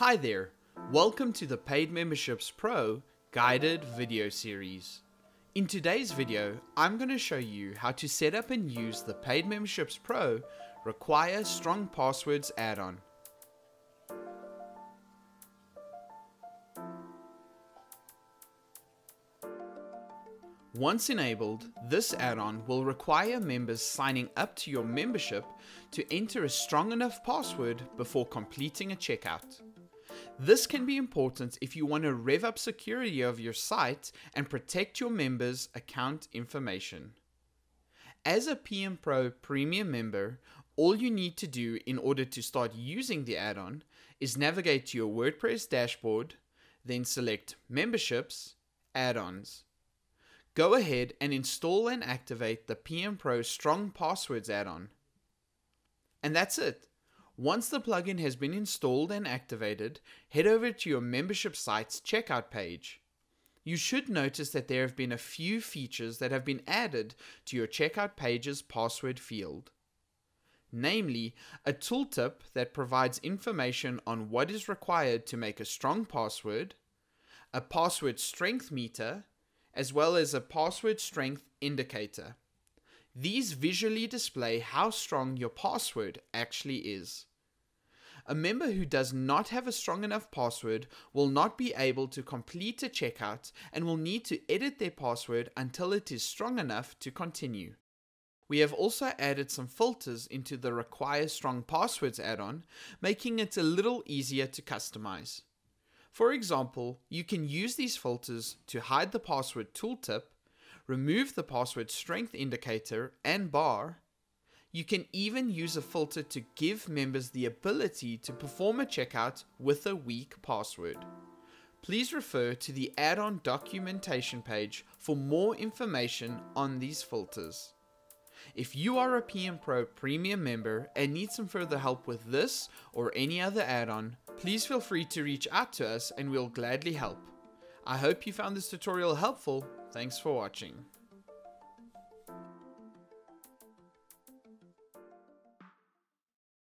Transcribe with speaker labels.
Speaker 1: Hi there, welcome to the Paid Memberships Pro guided video series. In today's video, I'm going to show you how to set up and use the Paid Memberships Pro Require Strong Passwords add-on. Once enabled, this add-on will require members signing up to your membership to enter a strong enough password before completing a checkout. This can be important if you want to rev up security of your site and protect your members' account information. As a PM Pro Premium member, all you need to do in order to start using the add-on is navigate to your WordPress dashboard, then select Memberships, Add-ons. Go ahead and install and activate the PM Pro Strong Passwords add-on. And that's it. Once the plugin has been installed and activated, head over to your membership site's checkout page. You should notice that there have been a few features that have been added to your checkout page's password field. Namely, a tooltip that provides information on what is required to make a strong password, a password strength meter, as well as a password strength indicator. These visually display how strong your password actually is. A member who does not have a strong enough password will not be able to complete a checkout and will need to edit their password until it is strong enough to continue. We have also added some filters into the Require Strong Passwords add-on, making it a little easier to customize. For example, you can use these filters to hide the password tooltip, remove the password strength indicator and bar. You can even use a filter to give members the ability to perform a checkout with a weak password. Please refer to the add-on documentation page for more information on these filters. If you are a PM Pro Premium member and need some further help with this or any other add-on, please feel free to reach out to us and we'll gladly help. I hope you found this tutorial helpful. Thanks for watching.